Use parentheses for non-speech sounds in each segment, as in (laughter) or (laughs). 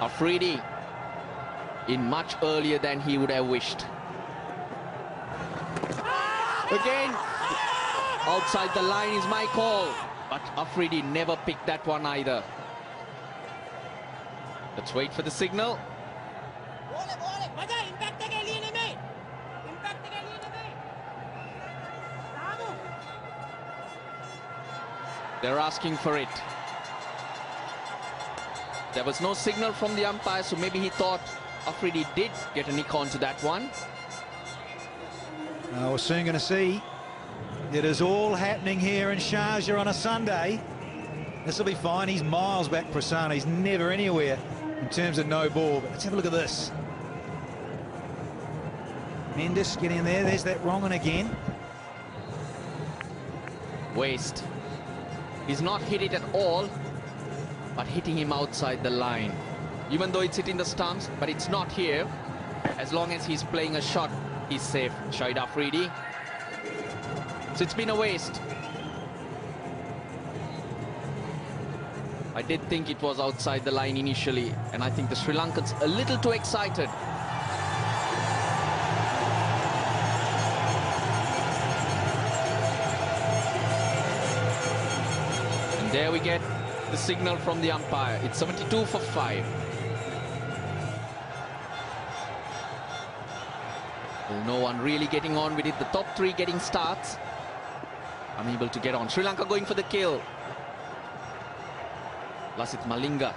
Afridi in much earlier than he would have wished. Again, outside the line is my call. But Afridi never picked that one either. Let's wait for the signal. They're asking for it. There was no signal from the umpire, so maybe he thought Afridi did get a nick onto that one. Uh, we're soon going to see. It is all happening here in Sharjah on a Sunday. This will be fine. He's miles back, Prasanna. He's never anywhere in terms of no ball. But let's have a look at this. Mendis getting in there. There's that wrong one again. Waste. He's not hit it at all, but hitting him outside the line. Even though it's hitting the stumps, but it's not here. As long as he's playing a shot, he's safe. Shahid Afridi. So it's been a waste. I did think it was outside the line initially, and I think the Sri Lankans a little too excited. And there we get the signal from the umpire. It's 72 for 5. Well, no one really getting on with it. The top three getting starts. Unable to get on. Sri Lanka going for the kill. Lasith Malinga.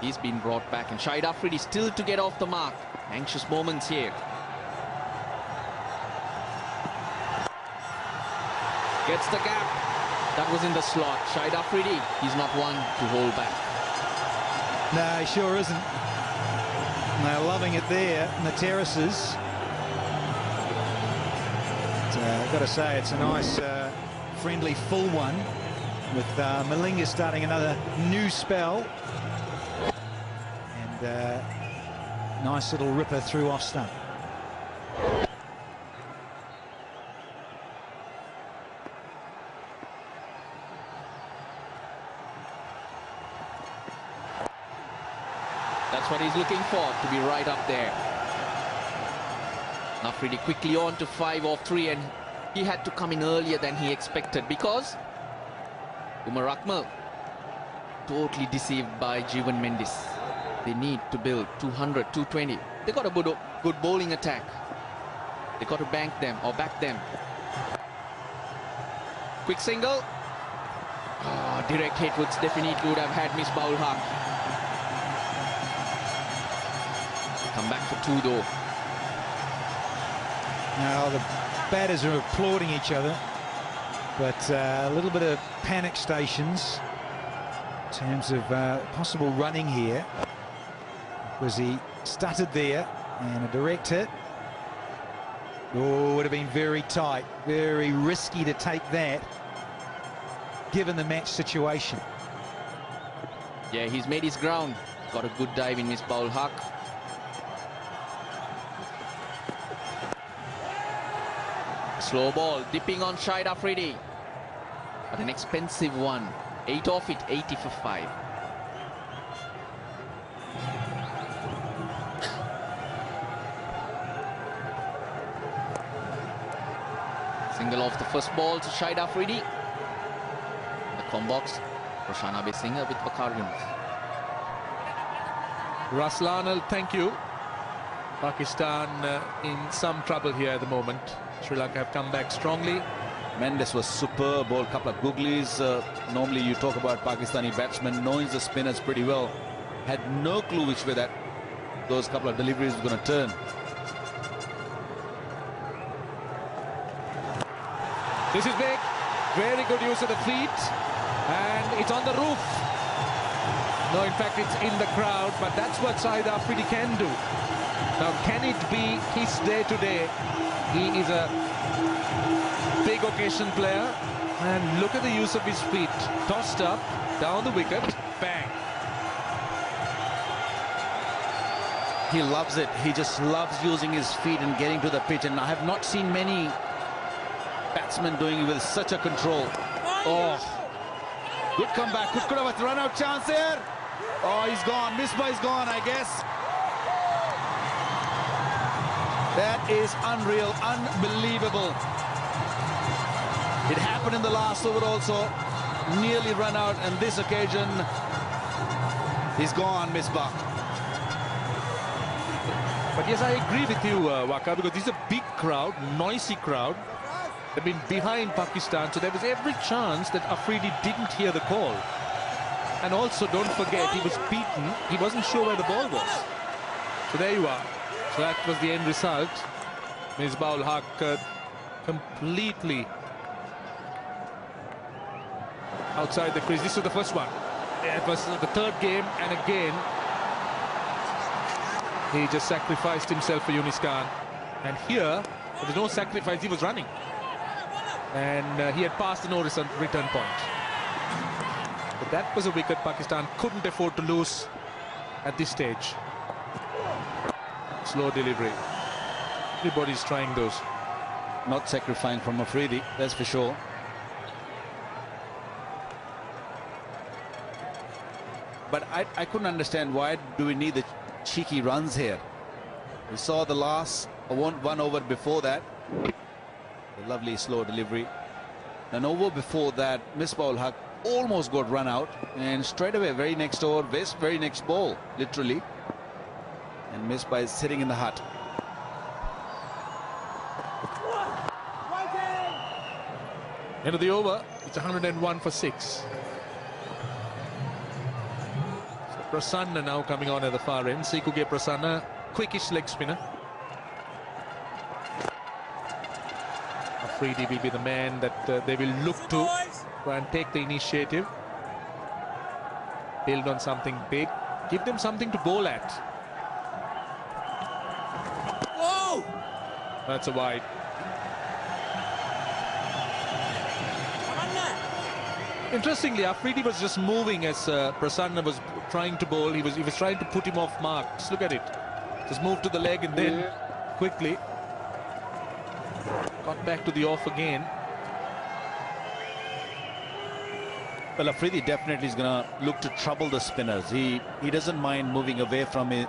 He's been brought back. And Shahid Afridi still to get off the mark. Anxious moments here. Gets the gap. That was in the slot. Shahid Afridi, he's not one to hold back. No, he sure isn't. They're loving it there in the terraces. But, uh, I've got to say, it's a nice, uh, friendly, full one with uh, Malinga starting another new spell. And uh, nice little ripper through off stump. That's what he's looking for, to be right up there. Now Afridi quickly on to five off three, and he had to come in earlier than he expected because Umar Akmal totally deceived by Jeevan Mendis. They need to build 200, 220. They got a good, bowling attack. They got to bank them or back them. Quick single. Ah, direct hit would definitely would have had Miss Baul Haq. Come back two though. Now the batters are applauding each other, but uh, a little bit of panic stations in terms of uh, possible running here. Was he stuttered there and a direct hit? Oh, would have been very tight, very risky to take that, given the match situation. Yeah, he's made his ground. Got a good dive in Misbah ul Haq. Slow ball, dipping on Shahid Afridi. But an expensive one. Eight off it, 80 for five. Single off the first ball to Shahid Afridi. The combox, Roshan Abeysinghe with Waqar Younis. Raslanal, thank you. Pakistan uh, in some trouble here at the moment. Sri Lanka have come back strongly. Mendis was superb, ball couple of googlies. Uh, normally you talk about Pakistani batsmen knowing the spinners pretty well. Had no clue which way that those couple of deliveries were going to turn. This is big. Very good use of the feet. And it's on the roof. No, in fact, it's in the crowd. But that's what Shahid Afridi can do. Now, can it be his day today? He is a big occasion player. And look at the use of his feet. Tossed up, down the wicket, bang. He loves it. He just loves using his feet and getting to the pitch. And I have not seen many batsmen doing it with such a control. Oh, oh. good comeback. Could, could have a run out chance there. Oh, he's gone. Misbah is gone, I guess. That is unreal, unbelievable. It happened in the last over also. Nearly run out, and this occasion, he's gone, Misbah. But yes, I agree with you, uh, Waqar, because this is a big crowd, noisy crowd. They've been behind Pakistan, so there was every chance that Afridi didn't hear the call. And also, don't forget, he was beaten. He wasn't sure where the ball was. So there you are. That was the end result. Misbah Haq uh, completely outside the crease. This was the first one. It was the third game, and again, he just sacrificed himself for Younis Khan. And here, there was no sacrifice, he was running. And uh, he had passed the no return point. But that was a wicket Pakistan couldn't afford to lose at this stage. Slow delivery. Everybody's trying those. Not sacrificing from Afridi, that's for sure. But I, I couldn't understand why do we need the cheeky runs here. We saw the last one, one over before that. Lovely slow delivery. An over before that, Misbah Haq almost got run out. And straight away, very next over, very next ball, literally. And by sitting in the hut. End of the over, it's 101 for six. So Prasanna now coming on at the far end. Seekkuge Prasanna, quickish leg spinner. Afridi will be the man that uh, they will look to try and take the initiative. Build on something big. Give them something to bowl at. That's a wide. Interestingly, Afridi was just moving as uh, Prasanna was trying to bowl. He was he was trying to put him off mark. Just look at it. Just moved to the leg and then quickly got back to the off again. Well, Afridi definitely is going to look to trouble the spinners. He he doesn't mind moving away from it,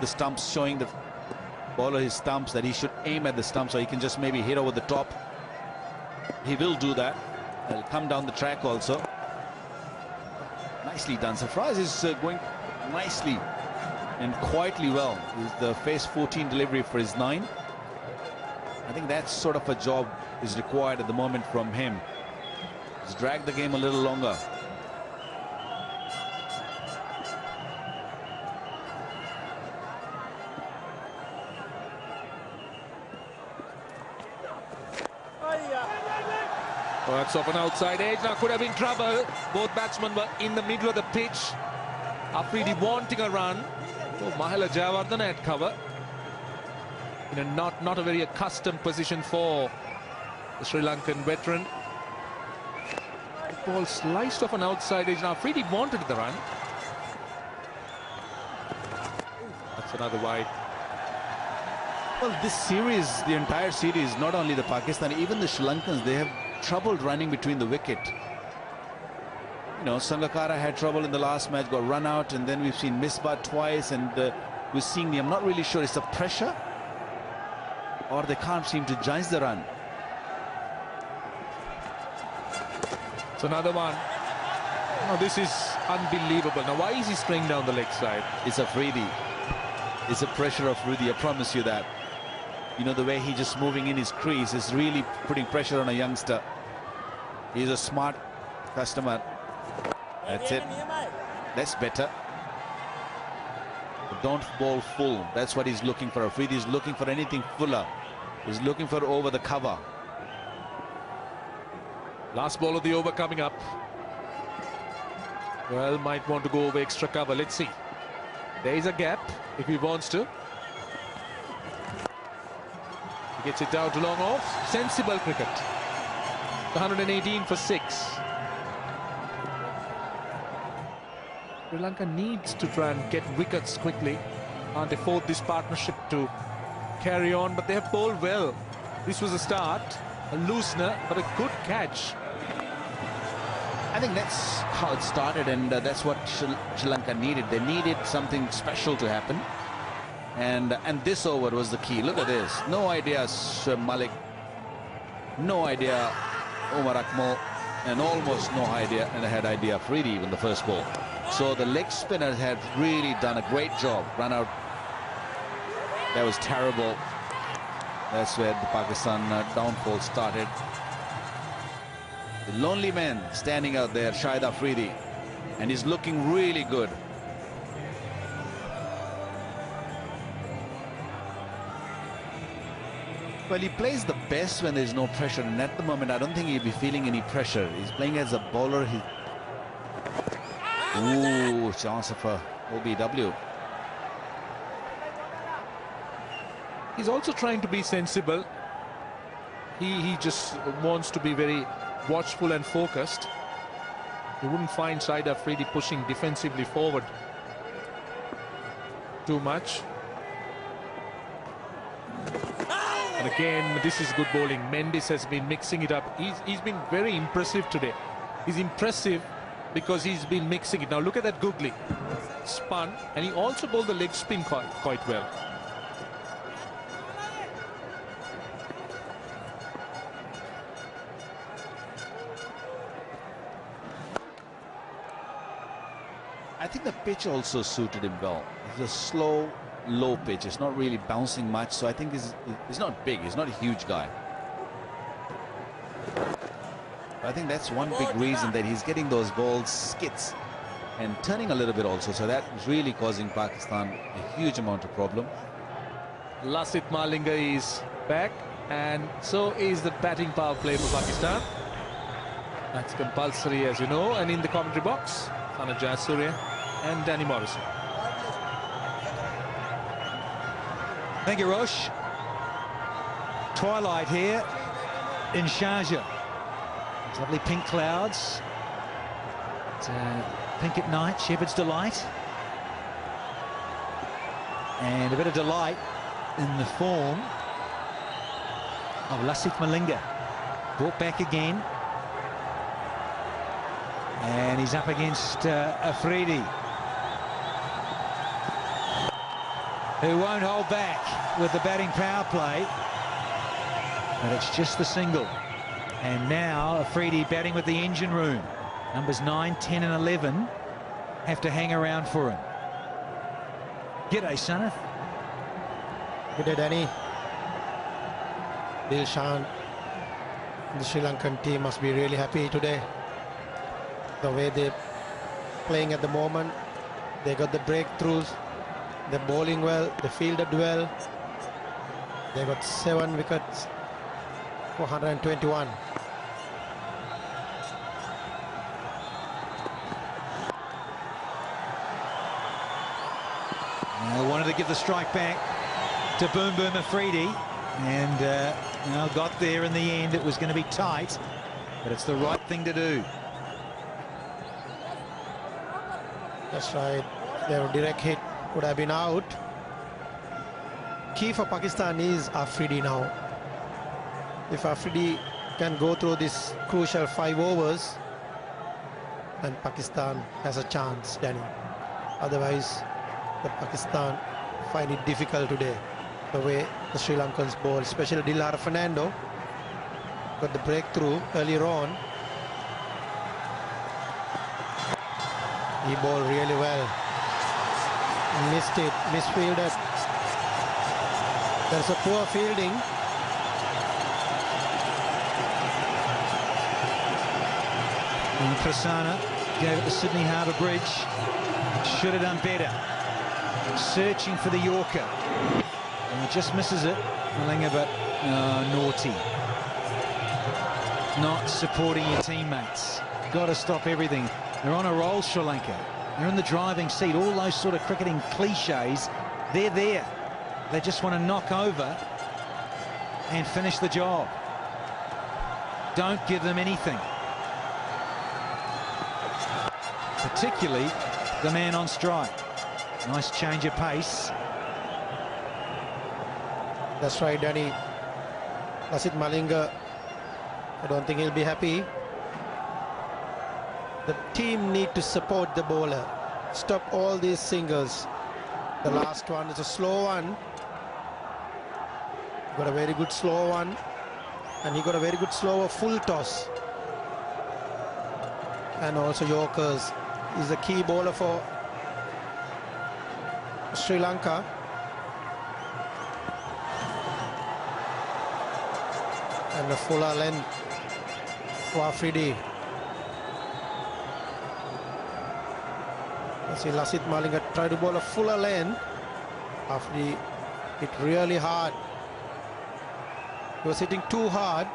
the stumps, showing the bowler his stumps that he should aim at the stump so he can just maybe hit over the top. He will do that. He'll come down the track also. Nicely done. Sarfraz is uh, going nicely and quietly well. Is the phase 14 delivery for his nine. I think that sort of a job is required at the moment from him. Just drag the game a little longer. That's off an outside edge. Now could have been trouble. Both batsmen were in the middle of the pitch. Afridi wanting a run. Oh, Mahela Jayawardene at cover. In a not, not a very accustomed position for the Sri Lankan veteran. Ball sliced off an outside edge. Now Afridi wanted the run. That's another wide. Well, this series, the entire series, not only the Pakistan, even the Sri Lankans, they have trouble running between the wicket. You know, Sangakkara had trouble in the last match, got run out, and then we've seen Misbah twice, and uh, we're seeing the, I'm not really sure, it's the pressure, or they can't seem to judge the run. It's another one. Now this is unbelievable. Now why is he spraying down the leg side? It's a Afridi. It's the pressure of Rudy, I promise you that. You know, the way he just moving in his crease is really putting pressure on a youngster. He's a smart customer. That's it. That's better. Don't bowl full. That's what he's looking for. Afridi is looking for anything fuller. He's looking for over the cover. Last ball of the over coming up. Well, might want to go over extra cover. Let's see. There is a gap if he wants to. He gets it down to long off. Sensible cricket. 118 for six. Sri Lanka needs to try and get wickets quickly. Can't afford this partnership to carry on, but they have bowled well. This was a start, a loosener, but a good catch. I think that's how it started, and uh, that's what Sri Lanka needed. They needed something special to happen, and and this over was the key. Look at this. No idea, Shoaib Malik. No idea, Umar Akmal, and almost no idea, and had idea Afridi even the first ball. So the leg spinners had really done a great job. Run out. That was terrible. That's where the Pakistan uh, downfall started. The lonely man standing out there, Shahid Afridi, and he's looking really good. Well, he plays the best when there's no pressure, and at the moment, I don't think he'll be feeling any pressure. He's playing as a bowler. He... Ooh, chance of uh, a LBW. He's also trying to be sensible. He, he just wants to be very watchful and focused. You wouldn't find Shahid Afridi pushing defensively forward too much. And again, this is good bowling. Mendis has been mixing it up. He's, he's been very impressive today. He's impressive because he's been mixing it. Now look at that googly. Spun. And he also bowled the leg spin quite, quite well. I think the pitch also suited him well. A slow, low pitch. It's not really bouncing much, so I think he's, he's not big. He's not a huge guy. I think that's one big reason that he's getting those balls skits and turning a little bit also. So that is really causing Pakistan a huge amount of problem. Lasith Malinga is back and so is the batting power play for Pakistan. That's compulsory as you know and in the commentary box Sanath Jayasuriya and Danny Morrison. Thank you, Rosh. Twilight here in Sharjah. Lovely pink clouds. It's, uh, pink at night, Shepherd's Delight. And a bit of delight in the form of Lasith Malinga. Brought back again. And he's up against uh, Afridi. Who won't hold back with the batting power play. But it's just the single. And now Afridi batting with the engine room. Numbers 9, 10 and 11 have to hang around for him. G'day, Sanath. Good day, Danny. Dilshan, the Sri Lankan team must be really happy today. The way they're playing at the moment, they got the breakthroughs, they're bowling well, they fielded well. They got seven wickets, 421. I wanted to give the strike back to Boom Boom Afridi and uh, you know, got there in the end. It was going to be tight, but it's the right thing to do. That's right. Their direct hit would have been out. Key for Pakistan is Afridi now. If Afridi can go through this crucial five overs, then Pakistan has a chance, Danny. Otherwise, the Pakistan find it difficult today. The way the Sri Lankans bowl, especially Dilhara Fernando, got the breakthrough earlier on. He bowled really well. Missed it, misfielded. There's a poor fielding. And Prasanna gave it to Sydney Harbour Bridge. Should have done better. Searching for the Yorker. And he just misses it. Malinga, but uh, naughty. Not supporting your teammates. Got to stop everything. They're on a roll, Sri Lanka. They're in the driving seat. All those sort of cricketing cliches, they're there. They just want to knock over and finish the job. Don't give them anything. Particularly the man on strike. Nice change of pace. That's right, Danny. Lasith Malinga, I don't think he'll be happy. The team need to support the bowler. Stop all these singles. The last one is a slow one. Got a very good slow one. And he got a very good slow full toss. And also Yorkers. He's a key bowler for Sri Lanka. And a fuller length for Afridi. See Lasith Malinga try to bowl a fuller length. Afridi hit really hard. He was hitting too hard.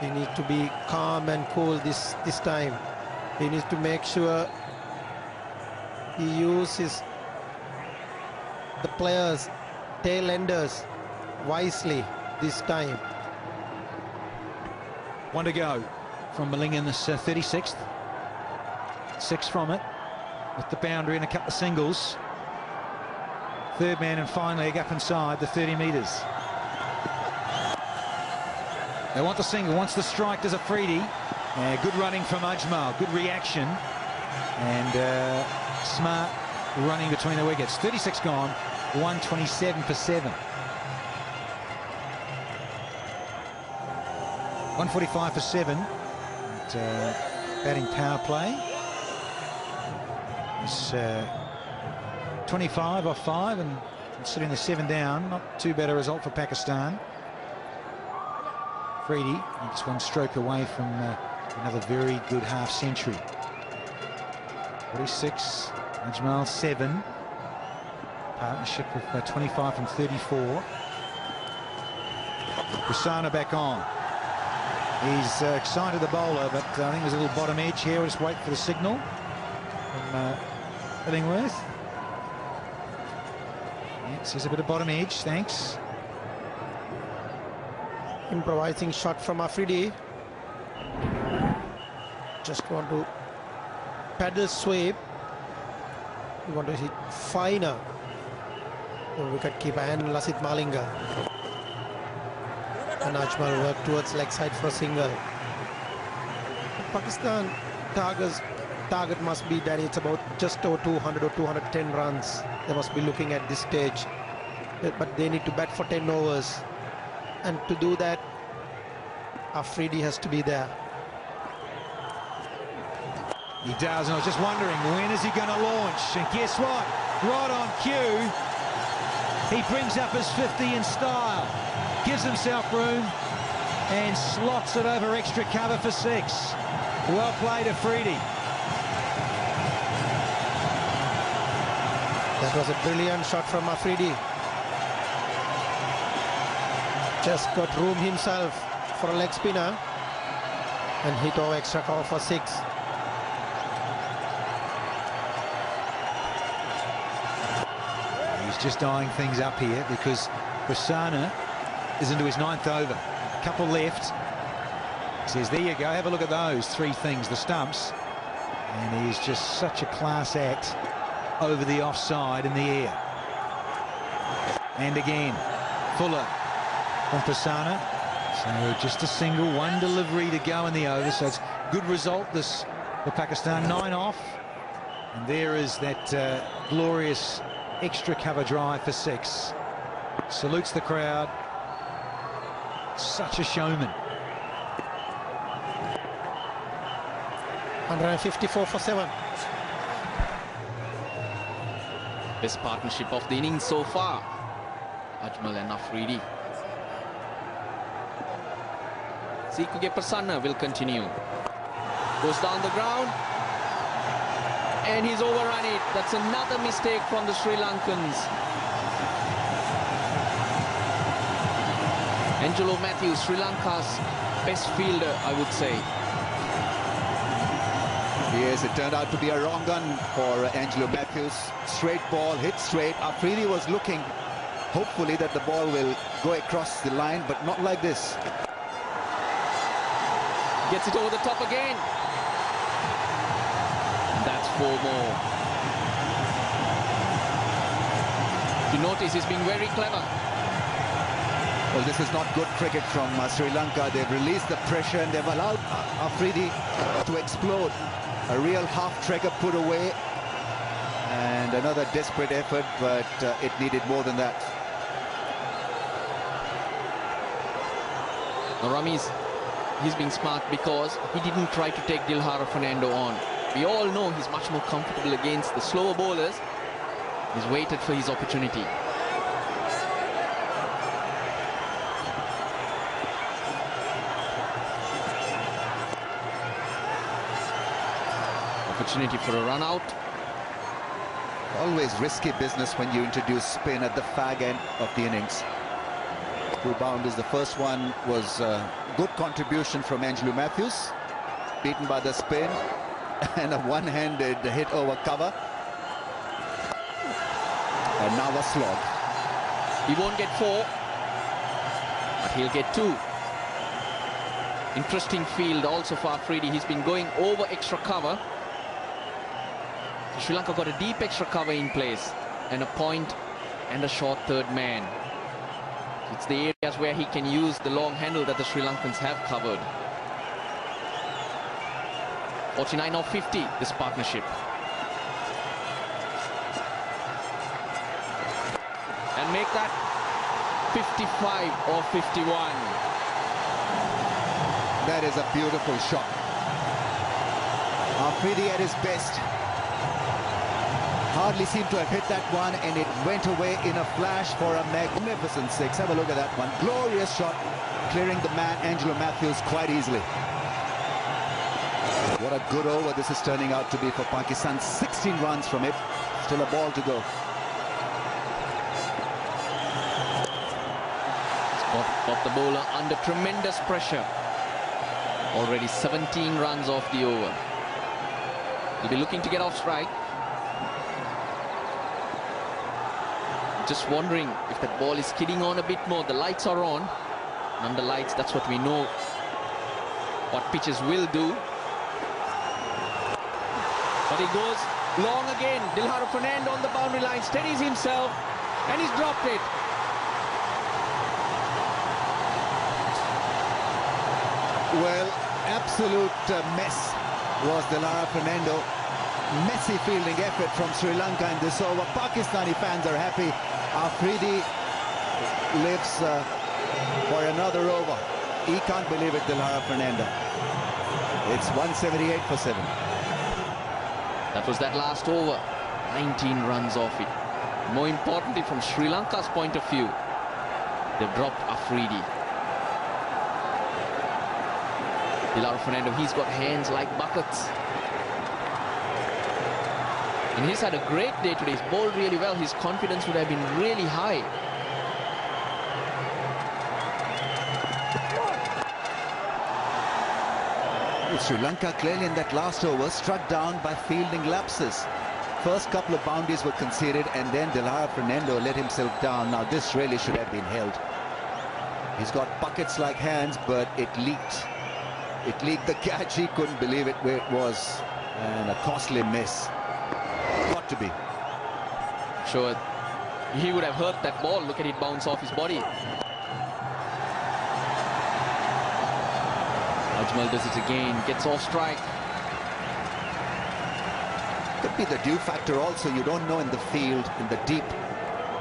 He needs to be calm and cool this, this time. He needs to make sure he uses the players, tail enders wisely this time. One to go from Malinga in uh, 36th. Six from it with the boundary and a couple of singles. Third man and fine leg up inside the 30 metres. They want the single, wants the strike, does Afridi. Uh, good running from Ajmal, good reaction. And uh, smart running between the wickets. 36 gone, 127 for 7. 145 for 7. At, uh, batting power play. Uh, 25 off 5 and considering the 7 down, not too bad a result for Pakistan. Afridi, just one stroke away from uh, another very good half century. 46, Ajmal 7. Partnership of uh, 25 from 34. Prasanna back on. He's uh, excited the bowler, but uh, I think there's a little bottom edge here. We'll just wait for the signal from uh, Illingworth. Yeah, says a bit of bottom edge, thanks. Improvising shot from Afridi. Just want to paddle sweep. We want to hit finer. The wicket keeper and Lasith Malinga. And Ajmal work towards leg side for a single. Pakistan targets target must be that it's about just over 200 or 210 runs. They must be looking at this stage. But they need to bat for 10 overs. And to do that, Afridi has to be there. He does, and I was just wondering, when is he going to launch? And guess what? Right on cue, he brings up his 50 in style, gives himself room, and slots it over extra cover for six. Well played, Afridi. Was a brilliant shot from Afridi. Just got room himself for a leg spinner and hit over extra cover for six. He's just eyeing things up here because Prasanna is into his ninth over. Couple left. Says, there you go, have a look at those three things, the stumps. And he's just such a class act over the offside in the air. And again, Fuller from Prasanna. So just a single, one delivery to go in the over. So it's good result this for Pakistan, nine off. And there is that uh, glorious extra cover drive for six. Salutes the crowd. Such a showman. 154 for seven. Best partnership of the innings so far. Ajmal and Afridi. Seekkuge Prasanna will continue. Goes down the ground. And he's overrun it. That's another mistake from the Sri Lankans. Angelo Mathews, Sri Lanka's best fielder, I would say. Yes, it turned out to be a wrong gun for Angelo Mathews. Straight ball, hit straight. Afridi was looking, hopefully, that the ball will go across the line, but not like this. Gets it over the top again. That's four more. You notice he's being very clever. Well, this is not good cricket from uh, Sri Lanka. They've released the pressure and they've allowed uh, Afridi to explode. A real half-trigger put away. And another desperate effort, but uh, it needed more than that. Rameez, he's being smart because he didn't try to take Dilhara Fernando on. We all know he's much more comfortable against the slower bowlers. He's waited for his opportunity. Opportunity for a run out. Always risky business when you introduce spin at the fag end of the innings. Two boundaries. The first one was a good contribution from Angelo Mathews, beaten by the spin, (laughs) and a one-handed hit over cover. And now a slog. He won't get four, but he'll get two. Interesting field also for Afridi. He's been going over extra cover. Sri Lanka got a deep extra cover in place and a point and a short third man. It's the areas where he can use the long handle that the Sri Lankans have covered. 49 or 50, this partnership. And make that 55 or 51. That is a beautiful shot. Afridi at his best. Hardly seemed to have hit that one and it went away in a flash for a magnificent six. Have a look at that one. Glorious shot, clearing the man Angelo Mathews quite easily. What a good over this is turning out to be for Pakistan. 16 runs from it. Still a ball to go. Got, got the bowler under tremendous pressure. Already 17 runs off the over. He'll be looking to get off strike. Just wondering if that ball is skidding on a bit more. The lights are on. And under lights, that's what we know what pitches will do. But he goes long again. Dilhara Fernando on the boundary line, steadies himself, and he's dropped it. Well, absolute uh, mess was Dilhara Fernando. Messy fielding effort from Sri Lanka in this over. Pakistani fans are happy. Afridi lives uh, for another over. He can't believe it, Dilhara Fernando. It's 178 for 7. That was that last over. 19 runs off it. More importantly, from Sri Lanka's point of view, they've dropped Afridi. Dilhara Fernando, he's got hands like buckets. And he's had a great day today. He's bowled really well. His confidence would have been really high. Sri Lanka clearly in that last over struck down by fielding lapses. First couple of boundaries were conceded and then Dilhara Fernando let himself down. Now this really should have been held. He's got buckets like hands but it leaked. It leaked the (laughs) catch. He couldn't believe it where it was. And a costly miss. To be. Sure, he would have hurt that ball. Look at it bounce off his body. Ajmal does it again, gets off strike. Could be the dew factor also. You don't know in the field, in the deep,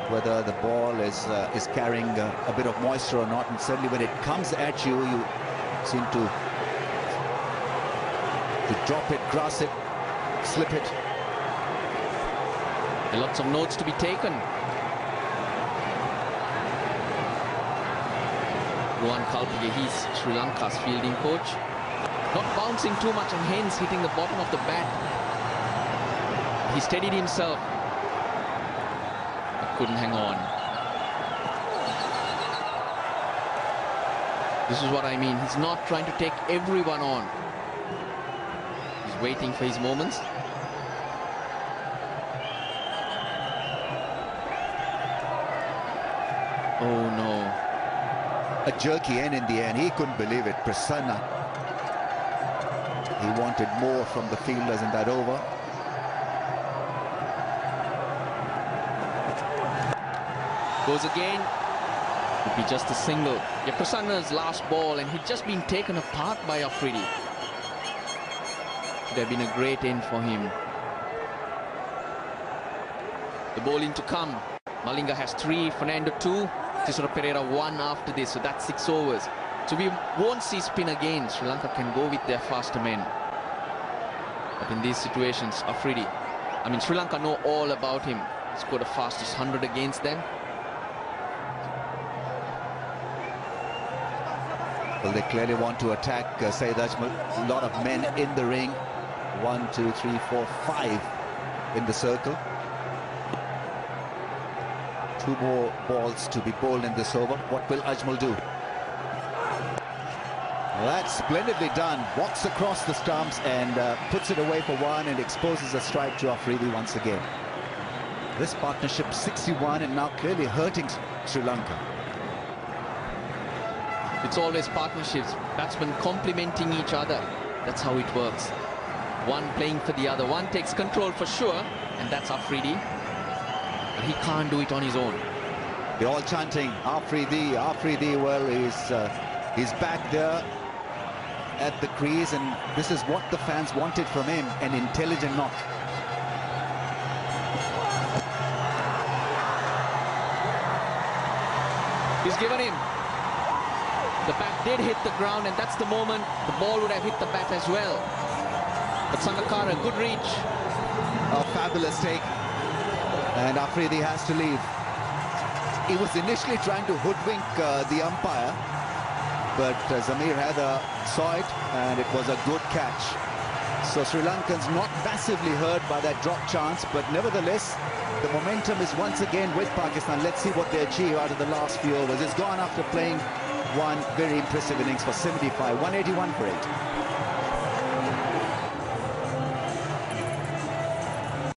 whether the ball is uh, is carrying uh, a bit of moisture or not. And certainly when it comes at you, you seem to to drop it, grass it, slip it. Lots of notes to be taken. Ruwan Kalpage, he's Sri Lanka's fielding coach. Not bouncing too much and hence hitting the bottom of the bat. He steadied himself. But couldn't hang on. This is what I mean. He's not trying to take everyone on. He's waiting for his moments. Oh no. A jerky end in the end. He couldn't believe it. Prasanna. He wanted more from the fielders in that over. Goes again. Would be just a single. Yeah, Prasanna's last ball and he'd just been taken apart by Afridi. Should have been a great end for him. The bowling to come. Malinga has three, Fernando two, Thisara Perera one after this, so that's six overs. So we won't see spin again. Sri Lanka can go with their faster men. But in these situations, Afridi, I mean, Sri Lanka know all about him. He scored the fastest 100 against them. Well, they clearly want to attack uh, Ajmal. A lot of men in the ring. One, two, three, four, five in the circle. Two more balls to be bowled in this over. What will Ajmal do? That's splendidly done. Walks across the stumps and uh, puts it away for one and exposes a strike to Afridi once again. This partnership 61 and now clearly hurting Sri Lanka. It's always partnerships, batsmen complementing each other. That's how it works. One playing for the other. One takes control for sure, and that's Afridi. But he can't do it on his own. They're all chanting, Afridi, Afridi. Well, he's, uh, he's back there at the crease, and this is what the fans wanted from him, an intelligent knock. He's given him. The bat did hit the ground, and that's the moment the ball would have hit the bat as well. But Sangakkara, good reach. A fabulous take. And Afridi has to leave. He was initially trying to hoodwink uh, the umpire, but uh, Zameer Haider saw it, and it was a good catch. So Sri Lankans not massively hurt by that drop chance, but nevertheless, the momentum is once again with Pakistan. Let's see what they achieve out of the last few overs. It's gone after playing one very impressive innings for 75, 181 for eight.